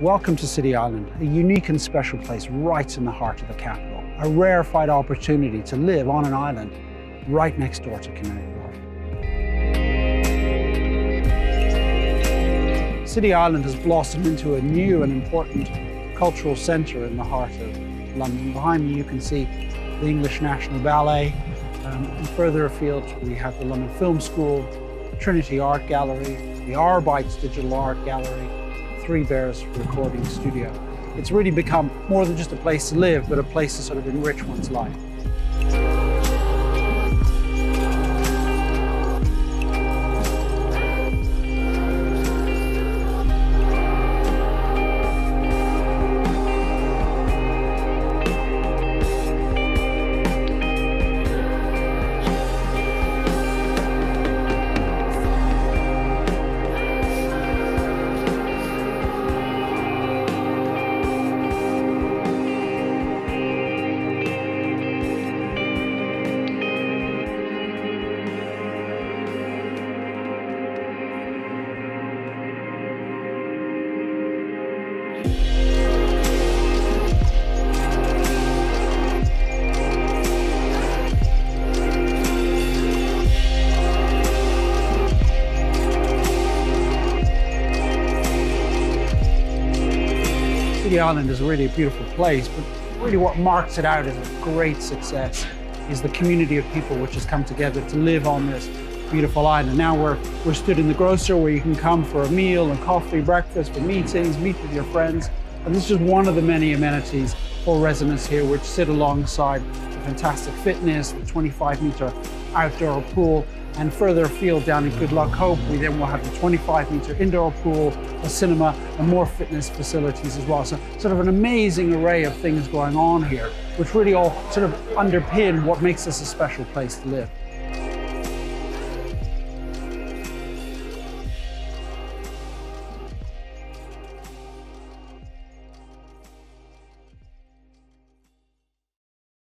Welcome to City Island, a unique and special place right in the heart of the capital. A rarefied opportunity to live on an island right next door to Canary Wharf. City Island has blossomed into a new and important cultural centre in the heart of London. Behind me you can see the English National Ballet. Um, and further afield we have the London Film School, Trinity Art Gallery, the Arebyte's Digital Art Gallery, Three Bears recording studio. It's really become more than just a place to live, but a place to sort of enrich one's life. City Island is really a beautiful place, but really what marks it out as a great success is the community of people which has come together to live on this beautiful island. Now we're, we're stood in the grocer where you can come for a meal and coffee, breakfast, for meetings, meet with your friends. And this is one of the many amenities for residents here which sit alongside the fantastic fitness, the 25 metre outdoor pool, and further afield down in Good Luck Hope, we then will have the 25 metre indoor pool, a cinema, and more fitness facilities as well. So sort of an amazing array of things going on here, which really all sort of underpin what makes this a special place to live.